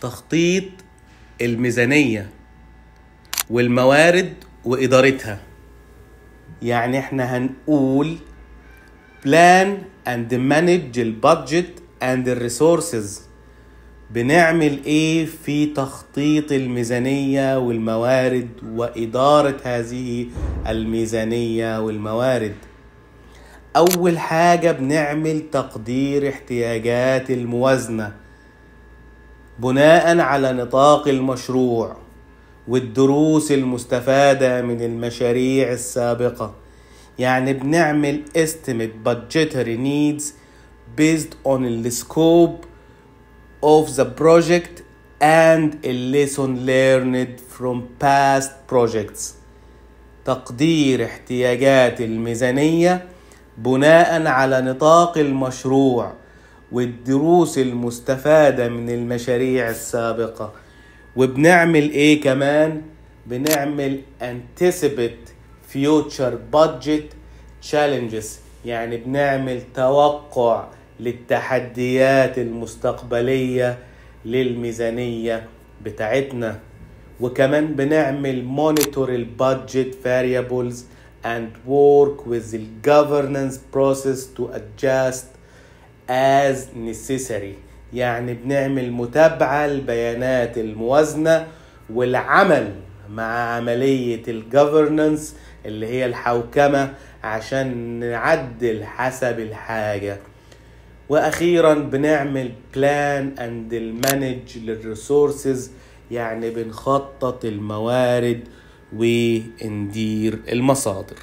تخطيط الميزانية والموارد وإدارتها. يعني إحنا هنقول plan and manage البادجت and الريسورسز بنعمل إيه في تخطيط الميزانية والموارد وإدارة هذه الميزانية والموارد؟ أول حاجة بنعمل تقدير احتياجات الموازنة. بناء على نطاق المشروع والدروس المستفادة من المشاريع السابقة. يعني بنعمل estimate budgetary needs based on the scope of the project and a lesson learned from past projects. تقدير احتياجات الميزانية بناء على نطاق المشروع. والدروس المستفادة من المشاريع السابقة. وبنعمل إيه كمان؟ بنعمل anticipate future budget challenges. يعني بنعمل توقع للتحديات المستقبلية للميزانية بتاعتنا. وكمان بنعمل monitor البادجت variables and work with the governance process to adjust as necessary. يعني بنعمل متابعة لبيانات الموازنة والعمل مع عملية ال governance اللي هي الحوكمة عشان نعدل حسب الحاجة. وأخيرا بنعمل plan and ال manage لل resources يعني بنخطط الموارد وندير المصادر.